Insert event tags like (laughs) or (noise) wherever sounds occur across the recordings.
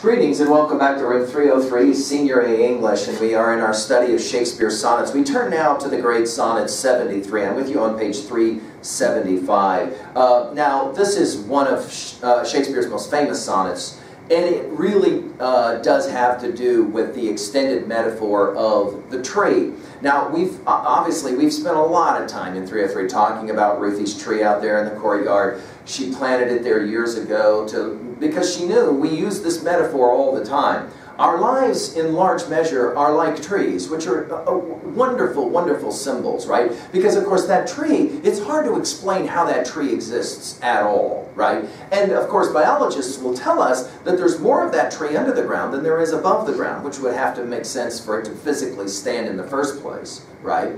Greetings and welcome back to Room 303, Senior A English, and we are in our study of Shakespeare's sonnets. We turn now to the great sonnet 73. I'm with you on page 375. Uh, now, this is one of uh, Shakespeare's most famous sonnets, and it really uh, does have to do with the extended metaphor of the tree. Now, we've obviously we've spent a lot of time in 303 talking about Ruthie's tree out there in the courtyard. She planted it there years ago to because she knew we use this metaphor all the time. Our lives, in large measure, are like trees, which are uh, uh, wonderful, wonderful symbols, right? Because, of course, that tree, it's hard to explain how that tree exists at all, right? And, of course, biologists will tell us that there's more of that tree under the ground than there is above the ground, which would have to make sense for it to physically stand in the first place, right?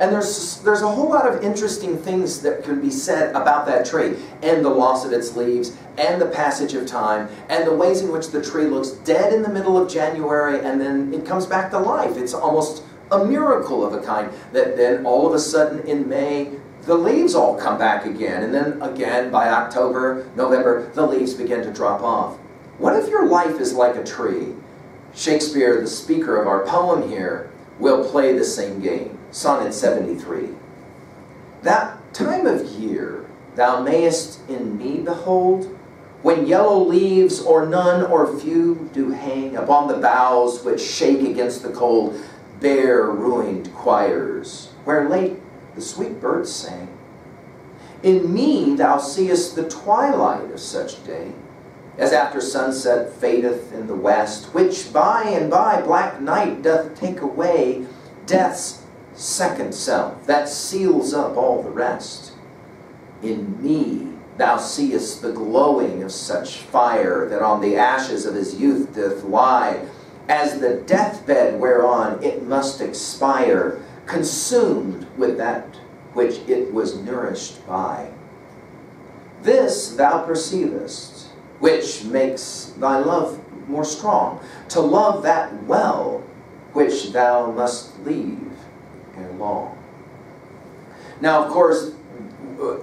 And there's, there's a whole lot of interesting things that can be said about that tree, and the loss of its leaves, and the passage of time, and the ways in which the tree looks dead in the middle of January, and then it comes back to life. It's almost a miracle of a kind that then all of a sudden in May, the leaves all come back again, and then again by October, November, the leaves begin to drop off. What if your life is like a tree? Shakespeare, the speaker of our poem here, will play the same game. Sonnet 73. That time of year thou mayest in me behold, when yellow leaves, or none or few, do hang upon the boughs which shake against the cold, bare ruined choirs, where late the sweet birds sang. In me thou seest the twilight of such day, as after sunset fadeth in the west, which by and by black night doth take away death's second self, that seals up all the rest. In me thou seest the glowing of such fire that on the ashes of his youth doth lie, as the deathbed whereon it must expire, consumed with that which it was nourished by. This thou perceivest, which makes thy love more strong, to love that well which thou must leave long. Now, of course,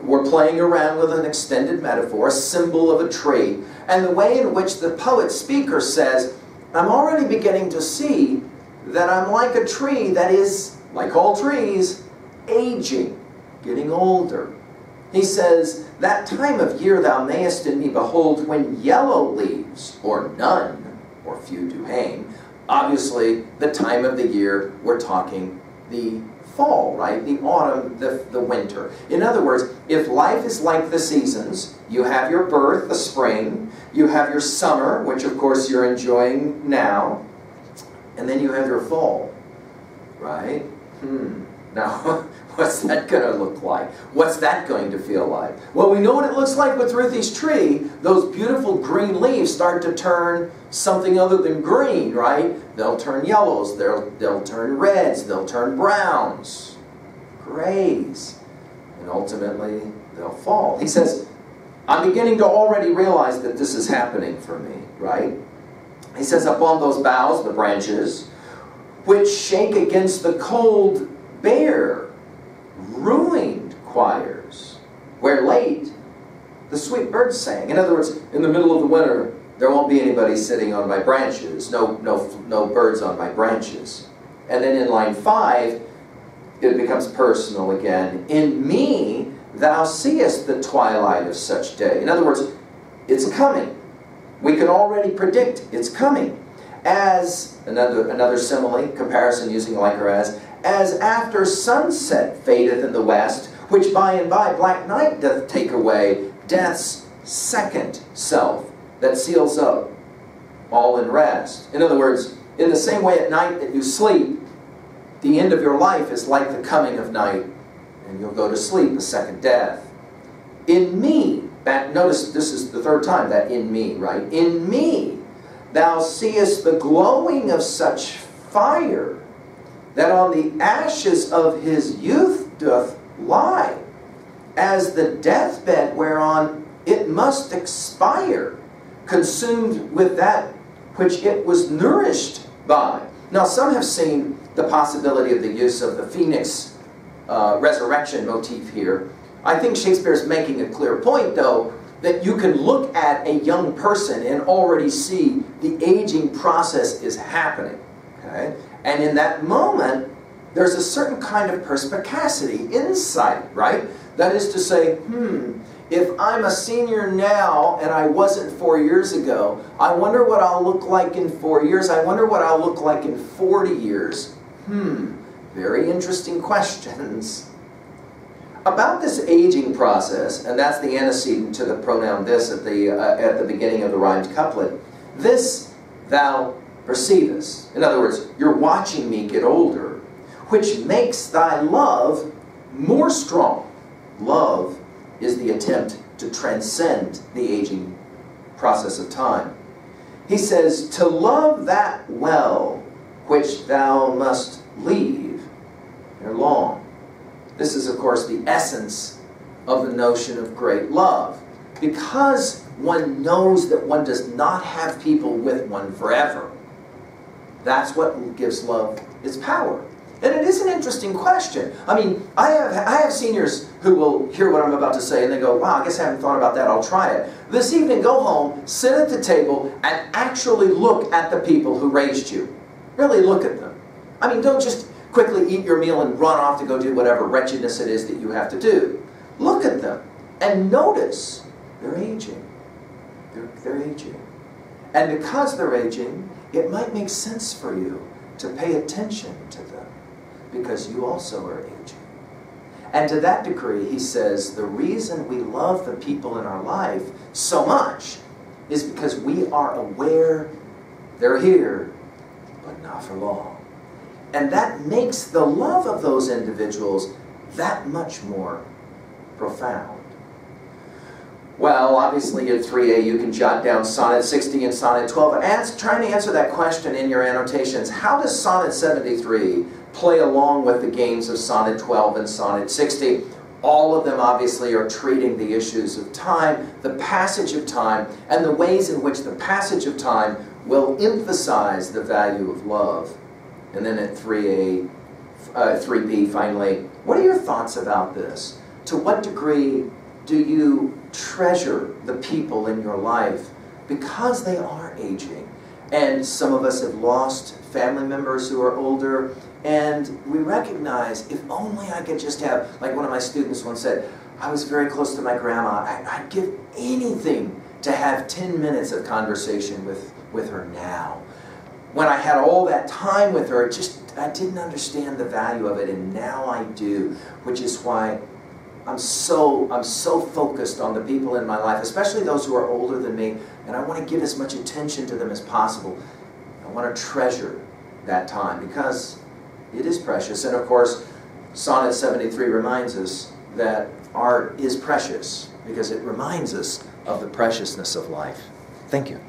we're playing around with an extended metaphor, a symbol of a tree, and the way in which the poet speaker says, I'm already beginning to see that I'm like a tree that is, like all trees, aging, getting older. He says, That time of year thou mayest in me behold when yellow leaves, or none, or few do hang. Obviously, the time of the year, we're talking the fall, right? The autumn, the, the winter. In other words, if life is like the seasons, you have your birth, the spring, you have your summer, which of course you're enjoying now, and then you have your fall, right? Hmm. Now, (laughs) what's that going to look like? What's that going to feel like? Well, we know what it looks like with Ruthie's tree. Those beautiful green leaves start to turn something other than green, right? They'll turn yellows, they'll, they'll turn reds, they'll turn browns, grays, and ultimately they'll fall. He says, I'm beginning to already realize that this is happening for me, right? He says, upon those boughs, the branches, which shake against the cold bare, ruined choirs, where late the sweet birds sang. In other words, in the middle of the winter, there won't be anybody sitting on my branches, no, no, no birds on my branches. And then in line five, it becomes personal again. In me, thou seest the twilight of such day. In other words, it's coming. We can already predict it's coming. As, another, another simile, comparison using like or as, as after sunset fadeth in the west, which by and by black night doth take away death's second self that seals up all in rest. In other words, in the same way at night that you sleep, the end of your life is like the coming of night, and you'll go to sleep, the second death. In me, back, notice this is the third time that in me, right? In me, thou seest the glowing of such fire that on the ashes of his youth doth lie, as the deathbed whereon it must expire, consumed with that which it was nourished by. Now, some have seen the possibility of the use of the phoenix uh, resurrection motif here. I think Shakespeare's making a clear point, though, that you can look at a young person and already see the aging process is happening. Okay? And in that moment, there's a certain kind of perspicacity, insight, right? That is to say, hmm, if I'm a senior now and I wasn't four years ago, I wonder what I'll look like in four years. I wonder what I'll look like in 40 years. Hmm, very interesting (laughs) questions. About this aging process, and that's the antecedent to the pronoun this at the, uh, at the beginning of the rhymed couplet, this thou perceivest. In other words, you're watching me get older, which makes thy love more strong. Love is the attempt to transcend the aging process of time. He says, To love that well which thou must leave ere long. This is, of course, the essence of the notion of great love. Because one knows that one does not have people with one forever, that's what gives love its power. And it is an interesting question. I mean, I have, I have seniors who will hear what I'm about to say and they go, wow, I guess I haven't thought about that, I'll try it. This evening, go home, sit at the table, and actually look at the people who raised you. Really look at them. I mean, don't just quickly eat your meal and run off to go do whatever wretchedness it is that you have to do. Look at them and notice they're aging. They're, they're aging. And because they're aging, it might make sense for you to pay attention to them because you also are aging. And to that degree, he says, the reason we love the people in our life so much is because we are aware they're here, but not for long. And that makes the love of those individuals that much more profound. Well, obviously in 3a you can jot down Sonnet 60 and Sonnet 12. Ask, trying to answer that question in your annotations, how does Sonnet 73 play along with the games of Sonnet 12 and Sonnet 60? All of them obviously are treating the issues of time, the passage of time, and the ways in which the passage of time will emphasize the value of love. And then at 3a, uh, 3b finally, what are your thoughts about this? To what degree do you treasure the people in your life because they are aging? And some of us have lost family members who are older, and we recognize if only I could just have, like one of my students once said, I was very close to my grandma. I, would give anything to have 10 minutes of conversation with, with her now. When I had all that time with her, just I didn't understand the value of it, and now I do, which is why I'm so, I'm so focused on the people in my life, especially those who are older than me, and I want to give as much attention to them as possible. I want to treasure that time because it is precious. And of course, Sonnet 73 reminds us that art is precious because it reminds us of the preciousness of life. Thank you.